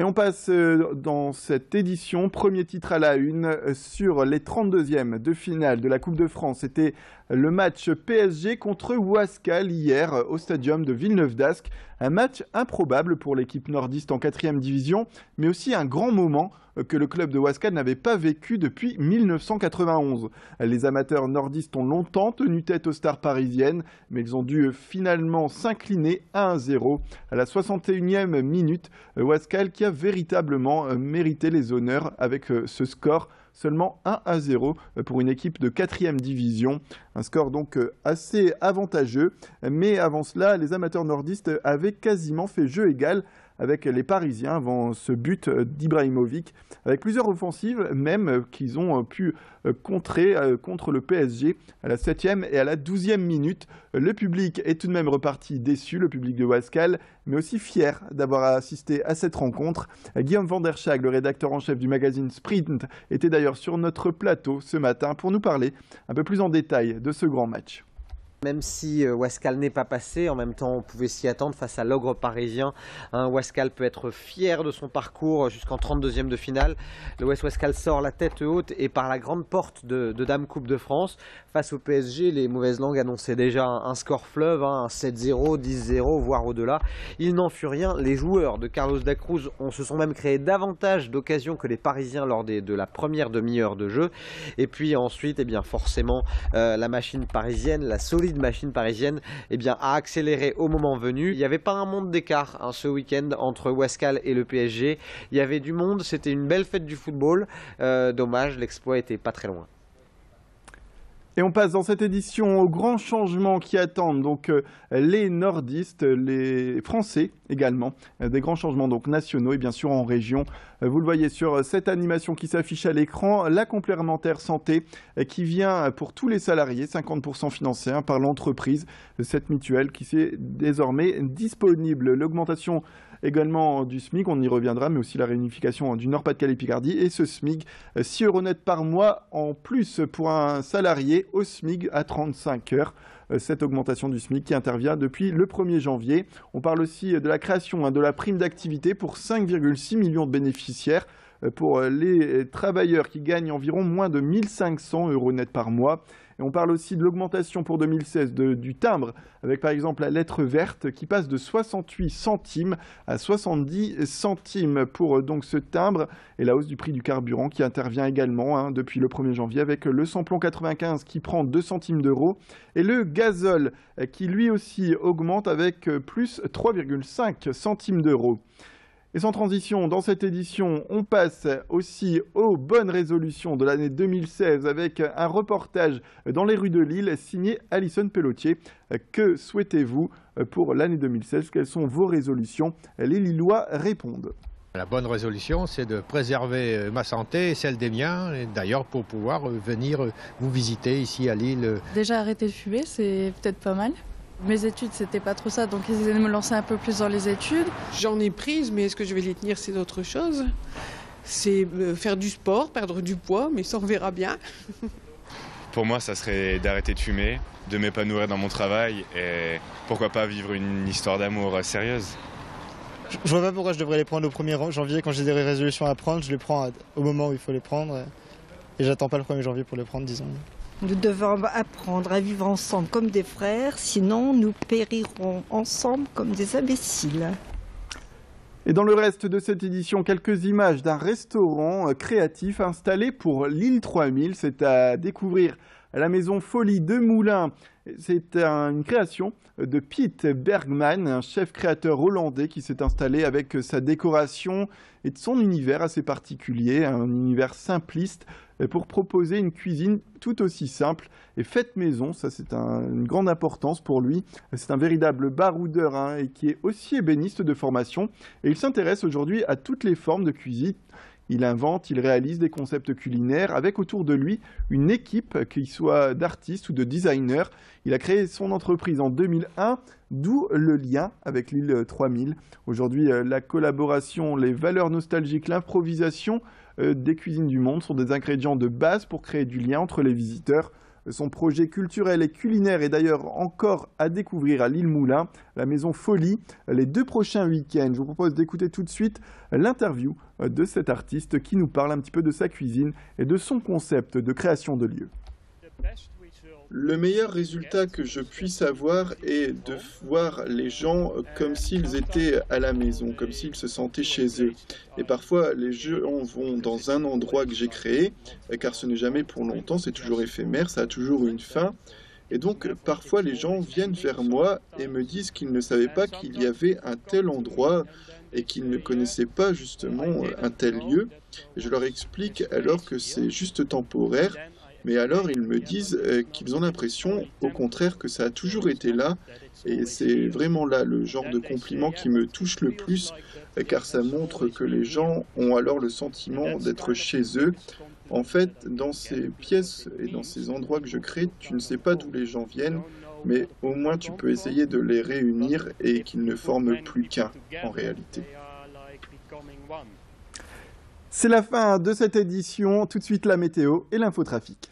Et on passe euh, dans cette édition, premier titre à la une, euh, sur les 32e de finale de la Coupe de France. C'était le match PSG contre Wascal hier euh, au stadium de Villeneuve-d'Ascq. Un match improbable pour l'équipe nordiste en quatrième division, mais aussi un grand moment que le club de Wascal n'avait pas vécu depuis 1991. Les amateurs nordistes ont longtemps tenu tête aux stars parisiennes, mais ils ont dû finalement s'incliner à 1-0 à la 61e minute. Wascal qui a véritablement mérité les honneurs avec euh, ce score seulement 1 à 0 euh, pour une équipe de 4 division. Un score donc assez avantageux. Mais avant cela, les amateurs nordistes avaient quasiment fait jeu égal avec les Parisiens avant ce but d'Ibrahimovic, avec plusieurs offensives même qu'ils ont pu contrer contre le PSG à la 7e et à la 12e minute. Le public est tout de même reparti déçu, le public de Wascal, mais aussi fier d'avoir assisté à cette rencontre. Guillaume Van der Schag, le rédacteur en chef du magazine Sprint, était d'ailleurs sur notre plateau ce matin pour nous parler un peu plus en détail de ce grand match. Même si euh, Wascal n'est pas passé, en même temps on pouvait s'y attendre face à l'ogre parisien. Hein, Wascal peut être fier de son parcours jusqu'en 32e de finale. Le West Wascal sort la tête haute et par la grande porte de, Dame Coupe de France. Face au PSG, les mauvaises langues annonçaient déjà un, score fleuve, hein, un 7-0, 10-0, voire au-delà. Il n'en fut rien. Les joueurs de Carlos da Cruz se sont même créés davantage d'occasions que les Parisiens lors de la première demi-heure de jeu. Et puis ensuite, eh bien, forcément, euh, la machine parisienne, la solide de machine parisienne eh bien, a accéléré au moment venu. Il n'y avait pas un monde d'écart hein, ce week-end entre Wascal et le PSG. Il y avait du monde, c'était une belle fête du football. Euh, dommage, l'exploit était pas très loin. Et on passe dans cette édition aux grands changements qui attendent donc euh, les nordistes, les Français également, euh, des grands changements donc nationaux et bien sûr en région. Euh, vous le voyez sur cette animation qui s'affiche à l'écran, la complémentaire santé qui vient pour tous les salariés, 50% financé hein, par l'entreprise, cette mutuelle qui s'est désormais disponible. L'augmentation également du SMIC, on y reviendra, mais aussi la réunification du Nord-Pas-de-Calais-Picardie. Et ce SMIC, 6 euros net par mois en plus pour un salarié au SMIC à 35 heures euh, cette augmentation du SMIC qui intervient depuis le 1er janvier. On parle aussi de la création hein, de la prime d'activité pour 5,6 millions de bénéficiaires euh, pour les travailleurs qui gagnent environ moins de 1500 euros net par mois. Et on parle aussi de l'augmentation pour 2016 du timbre, avec par exemple la lettre verte qui passe de 68 centimes à 70 centimes pour euh, donc ce timbre, et la hausse du prix du carburant qui intervient également hein, depuis le 1er janvier avec le samplon 95 qui prend 2 centimes d'euros, et le gazole euh, qui lui aussi augmente avec euh, plus 3,5 centimes d'euros. Et sans transition, dans cette édition, on passe aussi aux bonnes résolutions de l'année 2016 avec un reportage dans les rues de Lille signé Alison Pelletier. Que souhaitez-vous pour l'année 2016 Quelles sont vos résolutions? Les Lillois répondent. La bonne résolution, c'est de préserver ma santé et celle des miens, d'ailleurs pour pouvoir venir vous visiter ici à Lille. Déjà arrêter de fumer, c'est peut-être pas mal. Mes études, c'était pas trop ça, donc ils essaient de me lancer un peu plus dans les études. J'en ai prise, mais est-ce que je vais les tenir, c'est autre chose? C'est euh, faire du sport, perdre du poids, mais ça on verra bien. Pour moi, ça serait d'arrêter de fumer, de m'épanouir dans mon travail et pourquoi pas vivre une histoire d'amour sérieuse. Je vois pas pourquoi je devrais les prendre au 1er janvier quand j'ai des résolutions à prendre. Je les prends au moment où il faut les prendre et j'attends pas le 1er janvier pour les prendre, disons. Nous devons apprendre à vivre ensemble comme des frères, sinon nous périrons ensemble comme des imbéciles. Et dans le reste de cette édition, quelques images d'un restaurant euh, créatif installé pour l'île 3000. C'est à découvrir la maison Folie de Moulins. C'est une création de Pete Bergman, un chef créateur hollandais qui s'est installé avec sa décoration et de son univers assez particulier, un univers simpliste pour proposer une cuisine tout aussi simple et faite maison. Ça, c'est une grande importance pour lui. C'est un véritable baroudeur hein, et qui est aussi ébéniste de formation. Et il s'intéresse aujourd'hui à toutes les formes de cuisine. Il invente, il réalise des concepts culinaires avec autour de lui une équipe, qu'il soit d'artistes ou de designers. Il a créé son entreprise en 2001, d'où le lien avec l'île 3000. Aujourd'hui, euh, la collaboration, les valeurs nostalgiques, l'improvisation euh, des cuisines du monde sont des ingrédients de base pour créer du lien entre les visiteurs Son projet culturel et culinaire est d'ailleurs encore à découvrir à l'île Moulin, la maison Folie, les deux prochains week-ends. Je vous propose d'écouter tout de suite l'interview de cet artiste qui nous parle un petit peu de sa cuisine et de son concept de création de lieux. Le meilleur résultat que je puisse avoir est de voir les gens comme s'ils étaient à la maison, comme s'ils se sentaient chez eux. Et parfois, les gens vont dans un endroit que j'ai créé, car ce n'est jamais pour longtemps, c'est toujours éphémère, ça a toujours une fin. Et donc, parfois, les gens viennent vers moi et me disent qu'ils ne savaient pas qu'il y avait un tel endroit et qu'ils ne connaissaient pas justement un tel lieu. Et je leur explique alors que c'est juste temporaire mais alors ils me disent euh, qu'ils ont l'impression, au contraire, que ça a toujours été là. Et c'est vraiment là le genre de compliment qui me touche le plus, euh, car ça montre que les gens ont alors le sentiment d'être chez eux. En fait, dans ces pièces et dans ces endroits que je crée, tu ne sais pas d'où les gens viennent, mais au moins tu peux essayer de les réunir et qu'ils ne forment plus qu'un en réalité. C'est la fin de cette édition. Tout de suite la météo et l'infotrafic.